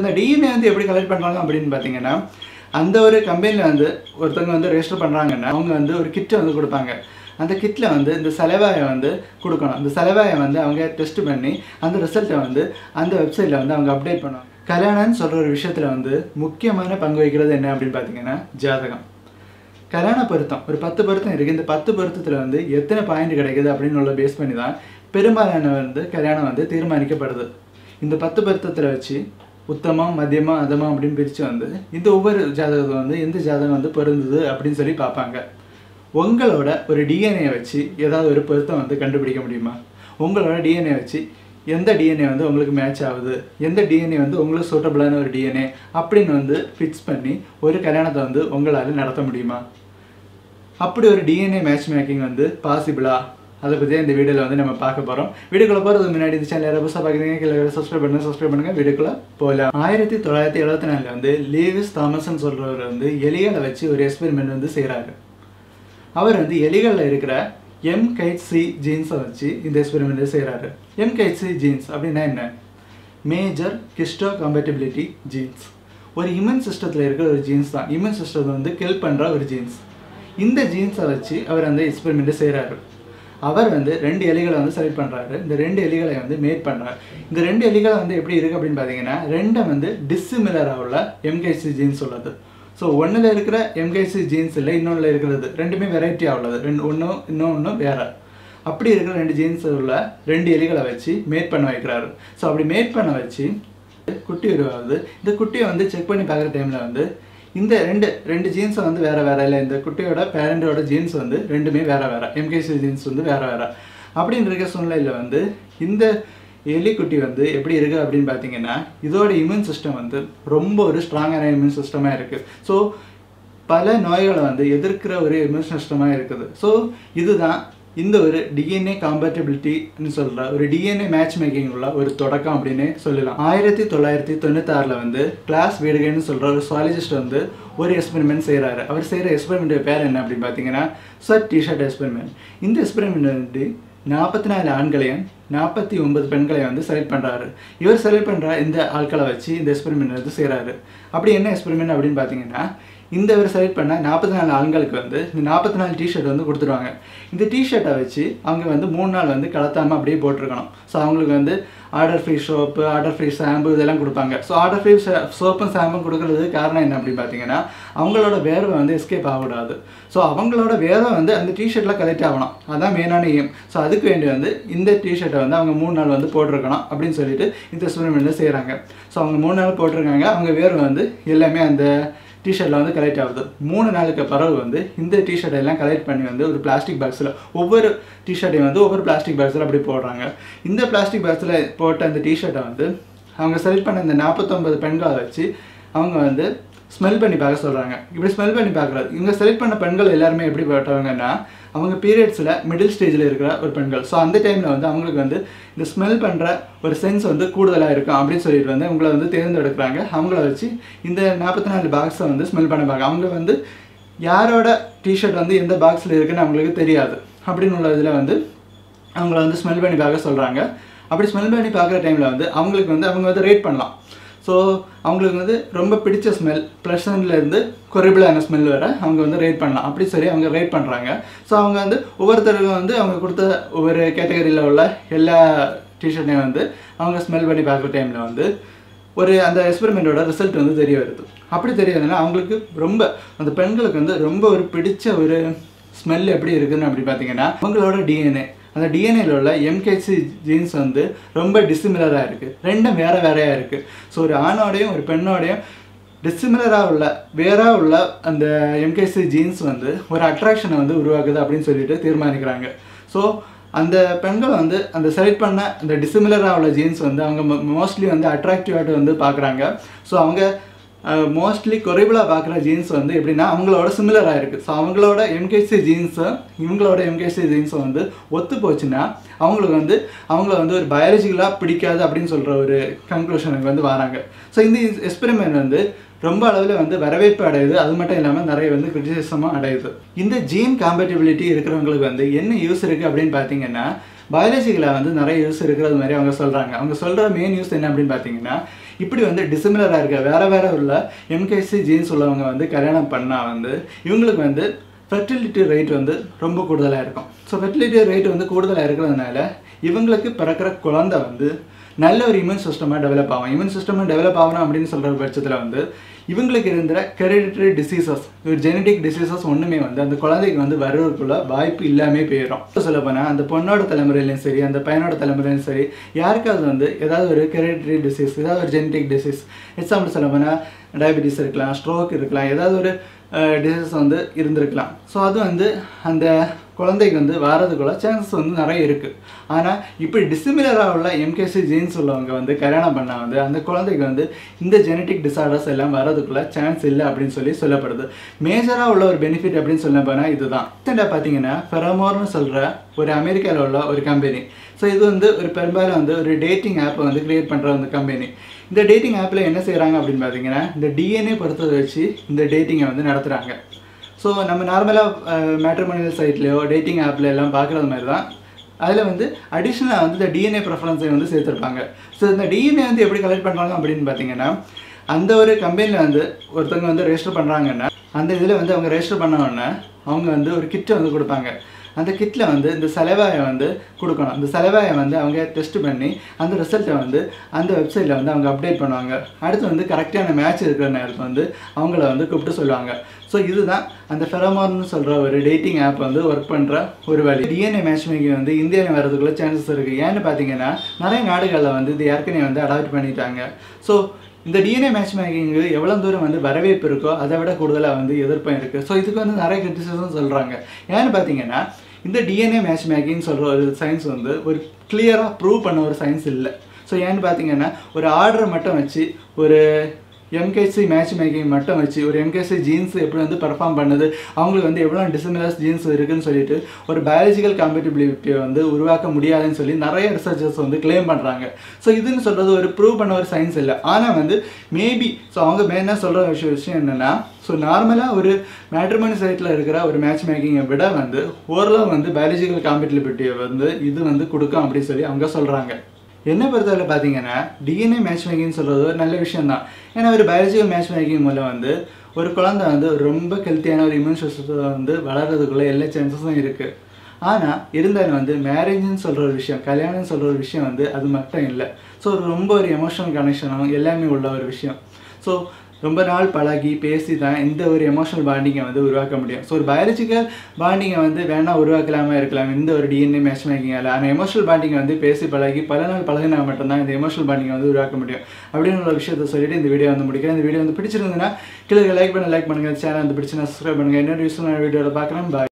இந்த டிஎன்ஏ வந்து எப்படி கலெக்ட் பண்ணுறாங்க அப்படின்னு பார்த்தீங்கன்னா அந்த ஒரு கம்பெனியில் வந்து ஒருத்தவங்க வந்து ரெஜிஸ்டர் பண்ணுறாங்கன்னா அவங்க வந்து ஒரு கிட்டை வந்து கொடுப்பாங்க. அந்த கிட்டில் வந்து இந்த செலவாயை வந்து கொடுக்கணும். அந்த செலவாயை வந்து அவங்க டெஸ்ட் பண்ணி அந்த ரிசல்ட்டை வந்து அந்த வெப்சைட்டில் வந்து அவங்க அப்டேட் பண்ணுவாங்க கல்யாணம்னு சொல்கிற ஒரு விஷயத்தில் வந்து முக்கியமான பங்கு வகிக்கிறது என்ன அப்படின்னு பார்த்தீங்கன்னா ஜாதகம். கல்யாண பொருத்தம். ஒரு பத்து பொருத்தம் இருக்குது இந்த பத்து பொருத்தத்தில் வந்து எத்தனை பாயிண்ட் கிடைக்குது அப்படின்னு உள்ள பேஸ் பண்ணி தான் பெரும்பாலான வந்து கல்யாணம் வந்து தீர்மானிக்கப்படுது. இந்த பத்து பொருத்தத்தில் வச்சு உத்தமம் மதியமம் அதமம் அப்படின்னு பிரித்து வந்து இந்த ஒவ்வொரு ஜாதகத்தை வந்து எந்த ஜாதகம் வந்து பொருந்துது அப்படின்னு சொல்லி பார்ப்பாங்க. உங்களோட ஒரு டிஎன்ஏ வச்சு ஏதாவது ஒரு பொருத்தம் வந்து கண்டுபிடிக்க முடியுமா? உங்களோட டிஎன்ஏ வச்சு எந்த டிஎன்ஏ வந்து உங்களுக்கு மேட்ச் ஆகுது? எந்த டிஎன்ஏ வந்து உங்களுக்கு சூட்டபிளான ஒரு டிஎன்ஏ அப்படின்னு வந்து ஃபிக்ஸ் பண்ணி ஒரு கல்யாணத்தை வந்து உங்களால் நடத்த முடியுமா? அப்படி ஒரு டிஎன்ஏ மேட்ச் மேக்கிங் வந்து பாசிபிளா அதை பற்றி இந்த வீடியோவில் வந்து நம்ம பார்க்க போகிறோம் வீடியோக்குள்ள போகிறதுக்கு முன்னாடி இந்த சேனல் யாராவது புதுசாக பார்க்குறீங்க கீழே சப்ஸ்கிரைப் பண்ணுங்க சப்ஸ்கிரைப் பண்ணுங்கள் வீடியோக்குள்ள போகலாம் ஆயிரத்தி தொள்ளாயிரத்தி எழுபத்தி நாலில் வந்து லீவிஸ் தாமஸ்ன்னு சொல்கிறவர் வந்து எலிகளை வச்சு ஒரு எக்ஸ்பெரிமெண்ட் வந்து செய்கிறாரு அவர் வந்து எலிகளில் இருக்கிற எம் ஜீன்ஸை வச்சு இந்த எக்ஸ்பெரிமெண்ட் செய்கிறாரு எம் சி ஜீன்ஸ் அப்படின்னா என்ன? மேஜர் கிஸ்டோ கம்பேட்டபிலிட்டி ஜீன்ஸ் ஒரு இம்யூன் சிஸ்டத்தில் இருக்கிற ஒரு ஜீன்ஸ் தான். இம்யூன் சிஸ்டத்தை வந்து கில் பண்ணுற ஒரு ஜீன்ஸ் இந்த ஜீன்ஸை வச்சு அவர் அந்த எக்ஸ்பெரிமெண்ட்டை செய்கிறாரு அவர் வந்து ரெண்டு எலிகளை வந்து செலக்ட் பண்ணுறாரு இந்த ரெண்டு எலிகளை வந்து மேட் பண்ணுறாரு இந்த ரெண்டு எலிகளை வந்து எப்படி இருக்குது அப்படின்னு பார்த்தீங்கன்னா ரெண்டும் வந்து டிஸ்சிமிலராக உள்ள எம்கேசி ஜீன்ஸ் உள்ளது. ஸோ ஒன்றில் இருக்கிற எம்கேசி ஜீன்ஸ் இல்லை இன்னொன்றில் இருக்கிறது. ரெண்டுமே வெரைட்டியாக உள்ளது. ரெண்டு ஒன்றும் இன்னொன்று வேற. அப்படி இருக்கிற ரெண்டு ஜீன்ஸ் உள்ள ரெண்டு எலிகளை வச்சு மேட் பண்ண வைக்கிறாரு. ஸோ அப்படி மேட் பண்ண வச்சு குட்டி உருவாகுது இந்த குட்டியை வந்து செக் பண்ணி பார்க்குற டைமில் வந்து இந்த ரெண்டு ரெண்டு ஜீன்ஸை வந்து வேறு வேறு இல்லை. இந்த குட்டியோட பேரண்டோட ஜீன்ஸ் வந்து ரெண்டுமே வேறு வேறு. எம்கேசி ஜீன்ஸ் வந்து வேறு வேறு. அப்படின்னு இருக்க சூழ்நிலையில் வந்து இந்த எலிக்குட்டி வந்து எப்படி இருக்குது அப்படின்னு பார்த்தீங்கன்னா இதோட இம்யூன் சிஸ்டம் வந்து ரொம்ப ஒரு ஸ்ட்ராங்கான இம்யூன் சிஸ்டமாக இருக்குது ஸோ பல நோய்களை வந்து எதிர்க்கிற ஒரு இம்யூன் சிஸ்டமாக இருக்குது. ஸோ இதுதான் இந்த ஒரு டிஎன்ஏ காம்பேட்டபிலிட்டின்னு சொல்கிற ஒரு டிஎன்ஏ மேட்ச் மேக்கிங் உள்ள ஒரு தொடக்கம் அப்படின்னு சொல்லலாம். ஆயிரத்தி தொள்ளாயிரத்தி தொண்ணூத்தாறில் வந்து கிளாஸ் வீடுகன்னு சொல்கிற ஒரு சுவாலஜிஸ்ட் வந்து ஒரு எக்ஸ்பெரிமெண்ட் செய்கிறாரு அவர் செய்கிற எக்ஸ்பெரிமெண்ட் பேர் என்ன அப்படின்னு பார்த்தீங்கன்னா சட் டிஷர்ட் எக்ஸ்பெரிமெண்ட் இந்த எக்ஸ்பெரிமெண்ட் வந்து நாற்பத்தி நாலு ஆண்களையும் நாற்பத்தி ஒன்பது பெண்களையும் வந்து செலக்ட் பண்ணுறாரு இவர் செலக்ட் பண்ணுற இந்த ஆட்களை வச்சு இந்த எக்ஸ்பெரிமெண்ட் வந்து செய்கிறாரு அப்படி என்ன எக்ஸ்பெரிமெண்ட் அப்படின்னு பார்த்தீங்கன்னா இந்த இவர் செலக்ட் பண்ண நாற்பத்தி நாலு ஆண்களுக்கு வந்து இந்த நாற்பத்தி நாலு டிஷர்ட் வந்து கொடுத்துருவாங்க. இந்த டிஷர்ட்டை வச்சு அவங்க வந்து மூணு நாள் வந்து கலத்தாமல் அப்படியே போட்டிருக்கணும். ஸோ அவங்களுக்கு வந்து order free soap order free shampoo இதெல்லாம் கொடுப்பாங்க. ஸோ ஆர்டர் ஃப்ரீ சோப்பும் ஷாம்பும் கொடுக்கறது காரணம் என்ன அப்படின்னு பார்த்தீங்கன்னா அவங்களோட வேர்வை வந்து எஸ்கேப் ஆகக்கூடாது. ஸோ அவங்களோட வேர்வை வந்து அந்த டிஷர்ட்டில் கலெக்ட் ஆகணும். அதுதான் மெயினான எய்ம் ஸோ அதுக்கு வேண்டி வந்து இந்த டிஷர்ட்டை வந்து அவங்க மூணு நாள் வந்து போட்டிருக்கணும் அப்படின்னு சொல்லிட்டு இந்த எக்ஸ்பெரிமெண்ட்டில் செய்கிறாங்க ஸோ அவங்க மூணு நாள் போட்டிருக்காங்க. அவங்க வேர்வை வந்து எல்லாமே அந்த டிஷர்ட்டில் வந்து கலெக்ட் ஆகுது. மூணு நாளுக்கு பிறகு வந்து இந்த டிஷர்ட்டை எல்லாம் கலெக்ட் பண்ணி வந்து ஒரு பிளாஸ்டிக் பாக்ஸில் ஒவ்வொரு டிஷர்ட்டையும் வந்து ஒவ்வொரு பிளாஸ்டிக் பாக்ஸில் அப்படி போடுறாங்க. இந்த பிளாஸ்டிக் பாக்ஸில் போட்ட அந்த டிஷர்ட்டை வந்து அவங்க செலக்ட் பண்ண இந்த நாற்பத்தொம்பது பெண்களை வச்சு அவங்க வந்து ஸ்மெல் பண்ணி பார்க்க சொல்கிறாங்க இப்படி ஸ்மெல் பண்ணி பார்க்குறது இவங்க செலக்ட் பண்ண பெண்கள் எல்லாருமே எப்படி பட்டவங்கன்னா அவங்க பீரியட்ஸில் மிடில் ஸ்டேஜில் இருக்கிற ஒரு பெண்கள். ஸோ அந்த டைமில் வந்து அவங்களுக்கு வந்து இந்த ஸ்மெல் பண்ணுற ஒரு சென்ஸ் வந்து கூடுதலாக இருக்கும் அப்படின்னு சொல்லிட்டு வந்து உங்களை வந்து தேர்ந்தெடுக்கிறாங்க. அவங்கள வச்சு இந்த நாற்பத்தி நாலு பாக்ஸை வந்து ஸ்மெல் பண்ண பார்க்க அவங்க வந்து யாரோட டிஷர்ட் வந்து எந்த பாக்ஸில் இருக்குன்னு அவங்களுக்கு தெரியாது. அப்படின்னு உள்ள இதில் வந்து அவங்கள வந்து ஸ்மெல் பண்ணி பார்க்க சொல்கிறாங்க அப்படி ஸ்மெல் பண்ணி பார்க்குற டைமில் வந்து அவங்களுக்கு வந்து அவங்க வந்து ரேட் பண்ணலாம். ஸோ அவங்களுக்கு வந்து ரொம்ப பிடிச்ச ஸ்மெல் ப்ளசன்ட்லேருந்து கொரிபிளான ஸ்மெல் வர அவங்க வந்து ரேட் பண்ணலாம். அப்படி சரி அவங்க ரேட் பண்ணுறாங்க ஸோ அவங்க வந்து ஒவ்வொருத்தருக்கும் வந்து அவங்க கொடுத்த ஒவ்வொரு கேட்டகரியில் உள்ள எல்லா டிஷர்ட்டையும் வந்து அவங்க ஸ்மெல் பண்ணி பார்க்குற டைமில் வந்து ஒரு அந்த எக்ஸ்பெரிமெண்ட்டோட ரிசல்ட் வந்து தெரிய வருது. அப்படி தெரியாதுன்னா அவங்களுக்கு ரொம்ப அந்த பெண்களுக்கு வந்து ரொம்ப ஒரு பிடிச்ச ஒரு ஸ்மெல் எப்படி இருக்குதுன்னு அப்படி பார்த்தீங்கன்னா அவங்களோட டிஎன்ஏ அந்த டிஎன்ஏல உள்ள எம்கேசி ஜீன்ஸ் வந்து ரொம்ப டிசிமிலராக இருக்குது ரெண்டும் வேறு வேறையாக இருக்குது ஸோ ஒரு ஆணோடையும் ஒரு பெண்ணோடையும் டிசிமிலராக உள்ள வேறாக உள்ள அந்த எம்கேசி ஜீன்ஸ் வந்து ஒரு அட்ராக்ஷனை வந்து உருவாக்குது அப்படின்னு சொல்லிட்டு தீர்மானிக்கிறாங்க. ஸோ அந்த பெண்கள் வந்து அந்த செலக்ட் பண்ண அந்த டிசிமிலராக உள்ள ஜீன்ஸ் வந்து அவங்க மோஸ்ட்லி வந்து அட்ராக்டிவாக வந்து பார்க்குறாங்க. ஸோ அவங்க மோஸ்ட்லி குறைபிளாக பார்க்குற ஜீன்ஸ் வந்து எப்படின்னா அவங்களோட சிமிலராக இருக்குது ஸோ அவங்களோட எம்கேசி ஜீன்ஸும் இவங்களோட எம்கேசி ஜீன்ஸும் வந்து ஒத்து போச்சுன்னா அவங்களுக்கு வந்து அவங்கள வந்து ஒரு பயாலஜிக்கலாக பிடிக்காது அப்படின்னு சொல்கிற ஒரு கன்க்ளூஷனுக்கு வந்து வராங்க. ஸோ இந்த எக்ஸ்பெரிமெண்ட் வந்து ரொம்ப அளவில் வந்து வரவேற்பு அடையுது. அது மட்டும் இல்லாமல் நிறைய வந்து கிரிட்டிசிசமாக அடையுது. இந்த ஜீன் காம்பேட்டபிலிட்டி இருக்கிறவங்களுக்கு வந்து என்ன யூஸ் இருக்குது அப்படின்னு பார்த்தீங்கன்னா பயாலஜிக்கலாக வந்து நிறைய யூஸ் இருக்கிறது மாதிரி அவங்க சொல்கிறாங்க அவங்க சொல்கிற மெயின் யூஸ் என்ன அப்படின்னு பார்த்தீங்கன்னா இப்படி வந்து டிசிமிலராக இருக்க வேறு வேறு உள்ள எம்கேசி ஜீன்ஸ் உள்ளவங்க வந்து கல்யாணம் பண்ணால் வந்து இவங்களுக்கு வந்து ஃபெர்டிலிட்டி ரேட் வந்து ரொம்ப கூடுதலாக இருக்கும். ஸோ ஃபெர்டிலிட்டி ரேட் வந்து கூடுதலாக இருக்கிறதுனால இவங்களுக்கு பிறக்கிற குழந்தை வந்து நல்ல ஒரு இம்யூன் சிஸ்டமாக டெவலப் ஆகும். இம்யூன் சிஸ்டம் டெவலப் ஆகணும் அப்படின்னு சொல்கிற பட்சத்தில் வந்து இவங்களுக்கு இருந்த கெரிடிட்டரி டிசீசஸ் ஒரு ஜெனடிக் டிசீசஸ் ஒன்றுமே வந்து அந்த குழந்தைக்கு வந்து வர்றதுக்குள்ள வாய்ப்பு இல்லாமே போயிடும். சொல்ல போனால் அந்த பொண்ணோட தலைமுறையிலையும் சரி அந்த பையனோட தலைமுறையிலும் சரி யாருக்காவது வந்து ஏதாவது ஒரு கெரிடிட்டரி டிசீஸ் ஏதாவது ஒரு ஜெனடிக் டிசீஸ் எக்ஸாம்பிள் சொல்ல போனால் டயபெட்டிஸ் இருக்கலாம் ஸ்ட்ரோக் இருக்கலாம் ஏதாவது ஒரு டிசீஸ் வந்து இருந்திருக்கலாம். ஸோ அது வந்து அந்த குழந்தைக்கு வந்து வரதுக்குள்ள சான்சஸ் வந்து நிறைய இருக்குது ஆனால் இப்படி டிசிமிலராக உள்ள எம்கேசி ஜீன்ஸ் உள்ளவங்க வந்து கல்யாணம் பண்ணால் வந்து அந்த குழந்தைக்கு வந்து இந்த ஜெனட்டிக் டிசார்டர்ஸ் எல்லாம் வரதுக்குள்ள சான்ஸ் இல்லை அப்படின்னு சொல்லி சொல்லப்படுது. மேஜராக உள்ள ஒரு பெனிஃபிட் அப்படின்னு சொல்ல போனால் இதுதான். ரீசெண்டாக பார்த்தீங்கன்னா ஃபெரமோர்னு சொல்கிற ஒரு அமெரிக்காவில் உள்ள ஒரு கம்பெனி ஸோ இது வந்து ஒரு பெரும்பாலும் வந்து ஒரு டேட்டிங் ஆப்பை வந்து கிரியேட் பண்ணுற அந்த கம்பெனி இந்த டேட்டிங் ஆப்பில் என்ன செய்கிறாங்க அப்படின்னு பார்த்தீங்கன்னா இந்த டிஎன்ஏ படத்தை வச்சு இந்த டேட்டிங்கை வந்து நடத்துகிறாங்க ஸோ நம்ம நார்மலாக மேட்ரிமோனியல் சைட்லேயோ டேட்டிங் ஆப்ல எல்லாம் பார்க்குறது மாதிரி தான் அதில் வந்து அடிஷ்னலாக வந்து இந்த டிஎன்ஏ ப்ரெஃபரன்ஸை வந்து சேர்த்துருப்பாங்க. ஸோ இந்த டிஎன்ஏ வந்து எப்படி கலெக்ட் பண்ணுறாங்க அப்படின்னு பார்த்தீங்கன்னா அந்த ஒரு கம்பெனியில் வந்து ஒருத்தவங்க வந்து ரெஜிஸ்டர் பண்ணுறாங்கன்னா அந்த இதில் வந்து அவங்க ரெஜிஸ்டர் பண்ண உடனே அவங்க வந்து ஒரு கிட்டை வந்து கொடுப்பாங்க. அந்த கிட்டில் வந்து இந்த செலவாயை வந்து கொடுக்கணும். அந்த செலவாயை வந்து அவங்க டெஸ்ட் பண்ணி அந்த ரிசல்ட்டை வந்து அந்த வெப்சைட்டில் வந்து அவங்க அப்டேட் பண்ணுவாங்க. அடுத்து வந்து கரெக்டான மேட்ச் இருக்கிற நேரத்தில் வந்து அவங்கள வந்து கூப்பிட்டு சொல்லுவாங்க. ஸோ இதுதான் அந்த ஃபெரமார்னு சொல்கிற ஒரு டேட்டிங் ஆப் வந்து ஒர்க் பண்ணுற ஒரு வழி. டிஎன்ஏ மேட்ச் மேக்கிங் வந்து இந்தியாவில் வரதுக்குள்ள சான்சஸ் இருக்குது ஏன்னு பார்த்தீங்கன்னா நிறைய நாடுகளில் வந்து இது ஏற்கனவே வந்து அடாப்ட் பண்ணிட்டாங்க. ஸோ இந்த டிஎன்ஏ மேட்ச் மேக்கிங்கு எவ்வளோ தூரம் வந்து வரவேற்பு இருக்கோ அதை விட கூடுதலாக வந்து எதிர்ப்பும் இருக்குது ஸோ இதுக்கு வந்து நிறைய கிரிட்டிசிசம் சொல்கிறாங்க ஏன்னு பார்த்தீங்கன்னா இந்த டிஎன்ஏ மேட்ச் மேக்கிங்னு சொல்கிற ஒரு சயின்ஸ் வந்து ஒரு கிளியராக ப்ரூவ் பண்ண ஒரு சயின்ஸ் இல்லை. ஸோ ஏன்னு பார்த்தீங்கன்னா ஒரு ஆர்டரை மட்டும் வச்சு ஒரு எம்கேசி மேட்ச் மேக்கிங் மட்டும் வச்சு ஒரு எம்கேசி ஜீன்ஸ் எப்படி வந்து பெர்ஃபார்ம் பண்ணுது? அவங்களுக்கு வந்து எவ்வளோ டிசிமிலர்ஸ் ஜீன்ஸ் இருக்குன்னு சொல்லிட்டு ஒரு பயாலஜிக்கல் காம்பேட்டிபிலிட்டியை வந்து உருவாக்க முடியாதுன்னு சொல்லி நிறைய ரிசர்ச்சர்ஸ் வந்து கிளைம் பண்ணுறாங்க ஸோ இதுன்னு சொல்கிறது ஒரு ப்ரூவ் பண்ண ஒரு சயின்ஸ் இல்லை. ஆனால் வந்து மேபி ஸோ அவங்க மெயினாக சொல்கிற விஷயம் விஷயம் என்னென்னா ஸோ நார்மலாக ஒரு மேட்ரிமோனி சைட்டில் இருக்கிற ஒரு மேட்ச் மேக்கிங்கை விட வந்து ஓரளவு வந்து பயாலஜிக்கல் காம்பேட்டிபிலிட்டியை வந்து இது வந்து கொடுக்கும் அப்படின்னு சொல்லி அவங்க சொல்கிறாங்க என்னை பொறுத்தவரை பார்த்தீங்கன்னா டிஎன்ஏ மேட்ச் மேக்கிங் சொல்கிறது ஒரு நல்ல விஷயம் தான் ஏன்னா ஒரு பயாலஜிக்கல் மேட்ச் மேக்கிங் மூலம் வந்து ஒரு குழந்தை வந்து ரொம்ப ஹெல்த்தியான ஒரு இம்யூன் சிஸ்டத்தை வந்து வளர்கிறதுக்குள்ள எல்லா சான்சஸும் இருக்குது ஆனால் இருந்தாலும் வந்து மேரேஜ்னு சொல்கிற ஒரு விஷயம் கல்யாணம்னு சொல்கிற ஒரு விஷயம் வந்து அது மட்டும் இல்லை. ஸோ ரொம்ப ஒரு எமோஷனல் கனெக்ஷனும் எல்லாமே உள்ள ஒரு விஷயம். ஸோ ரொம்ப நாள் பழகி பேசி தான் இந்த ஒரு எமோஷனல் பாண்டிங்கை வந்து உருவாக்க முடியும். ஸோ ஒரு பயாலஜிக்கல் பாண்டிங்கை வந்து வேணால் உருவாக்கலாமா இருக்கலாம். இந்த ஒரு டிஎன்ஏ மேட்ச் மேக்கிங்கால் ஆனால் எமோஷனல் பாண்டிங்கை வந்து பேசி பழகி பல நாள் பழகினா மட்டும்தான் இந்த எமோஷனல் பாண்டிங்கை வந்து உருவாக்க முடியும். அப்படின்னு ஒரு விஷயத்த சொல்லிட்டு இந்த வீடியோ வந்து முடிக்கிறேன். இந்த வீடியோ வந்து பிடிச்சிருந்ததுன்னா கீழே லைக் பண்ண லைக் பண்ணுங்கள் சேனல் வந்து பிடிச்சினா சப்ஸ்கிரைப் பண்ணுங்கள் இன்னொரு யூஸ்ஃபுல்லான வீடியோவில் பார்க்குறேன். பாய்